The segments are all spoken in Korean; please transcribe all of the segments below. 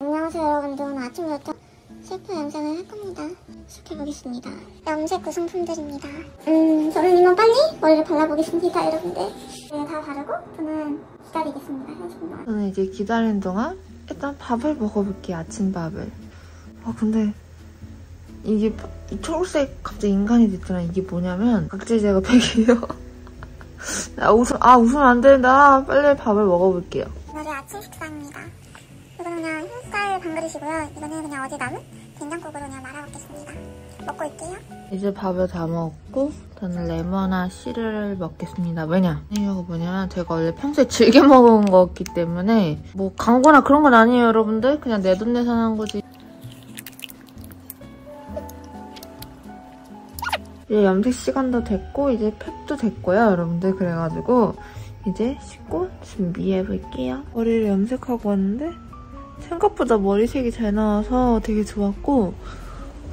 안녕하세요 여러분들 오늘 아침부터 셀프 염색을 할 겁니다 시작해보겠습니다 염색 구성품들입니다 음 저는 이만 빨리 머리를 발라보겠습니다 여러분들 네, 다 바르고 저는 기다리겠습니다 1시간 저는 이제 기다리는 동안 일단 밥을 먹어볼게요, 아침밥을. 아, 근데 이게 이 초록색 갑자기 인간이 됐잖아. 이게 뭐냐면 각질제가 100이에요. 아, 웃음, 아, 웃으면 안 된다. 빨리 밥을 먹어볼게요. 오늘의 아침 식사입니다 이거는 그냥 흰쌀 반 그릇이고요 이거는 그냥 어제 남은 된장국으로 그냥 말아 먹겠습니다 먹고 올게요 이제 밥을 다 먹고 저는 레몬아 씨를 먹겠습니다. 왜냐? 이유가 뭐냐면 제가 원래 평소에 즐겨 먹은 거기 때문에 뭐 광고나 그런 건 아니에요, 여러분들. 그냥 내 돈 내산 한 거지. 이제 염색 시간도 됐고 이제 팩도 됐고요, 여러분들. 그래가지고 이제 씻고 준비해볼게요. 머리를 염색하고 왔는데 생각보다 머리색이 잘 나와서 되게 좋았고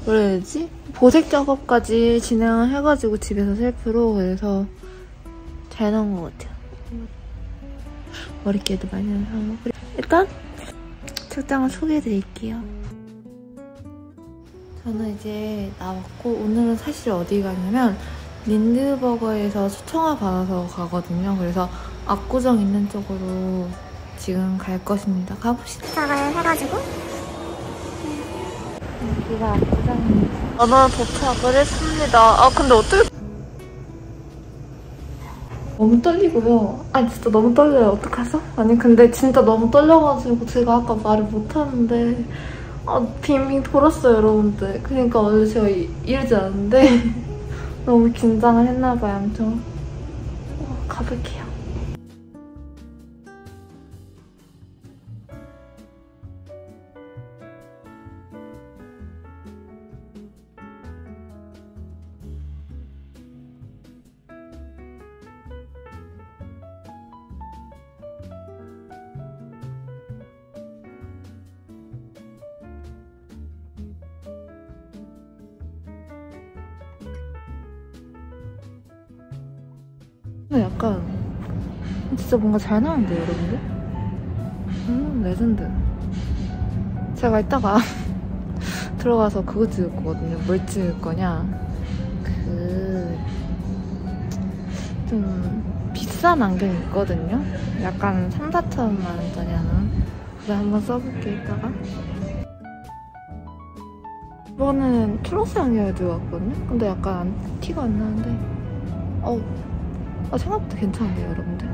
뭐라 해야 되지? 보색 작업까지 진행을 해가지고 집에서 셀프로 그래서 잘 나온 것 같아요. 머릿결도 많이 나서. 일단 책장을 소개해드릴게요. 저는 이제 나왔고 오늘은 사실 어디 가냐면 린드버거에서 초청을 받아서 가거든요. 그래서 압구정 있는 쪽으로 지금 갈 것입니다. 가봅시다. 도착을 해가지고 여기가 압구정입니다. 저는 도착을 했습니다. 아 근데 어떻게 너무 떨리고요. 아니 진짜 너무 떨려요. 어떡하죠? 아니 근데 진짜 너무 떨려가지고 제가 아까 말을 못하는데 아 빙빙 돌았어요 여러분들. 그러니까 원래 제가 이, 이러지 않는데 너무 긴장을 했나봐요. 아무튼 어, 가볼게요. 약간 진짜 뭔가 잘 나오는데요, 여러분들? 음, 레전드. 제가 이따가 들어가서 그거 찍을 거거든요. 뭘 찍을 거냐? 그... 좀 비싼 안경 있거든요? 약간 3, 4천만 원짜리 하나. 그래 한번 써볼게요, 이따가. 이거는 플러스 안경을 들고 왔거든요? 근데 약간 안- 티가 안 나는데 어우 아, 생각보다 괜찮은데요, 여러분들?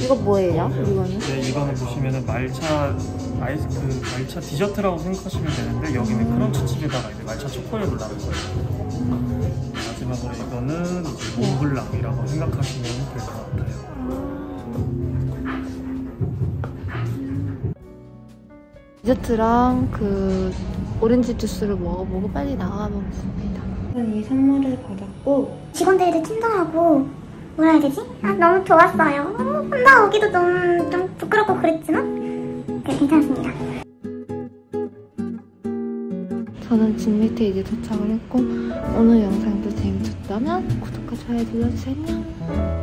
이거 뭐예요? 이거는? 네, 이거는 보시면은 말차 아이스 그 말차 디저트라고 생각하시면 되는데 여기는 크런치 칩에다가 이제 말차 초콜릿을 넣은 거예요. 마지막으로 이거는 이제 몽블랑이라고 생각하시면 될 것 같아요. 디저트랑 그 오렌지 주스를 먹어보고 빨리 나가보겠습니다. 저는 이 선물을 받았고 직원들도 친절하고 뭐라 해야 되지? 아 너무 좋았어요 어, 혼자 오기도 좀, 좀 부끄럽고 그랬지만 네, 괜찮습니다 저는 집 밑에 이제 도착을 했고 오늘 영상도 재밌었다면 구독과 좋아요 눌러주세요.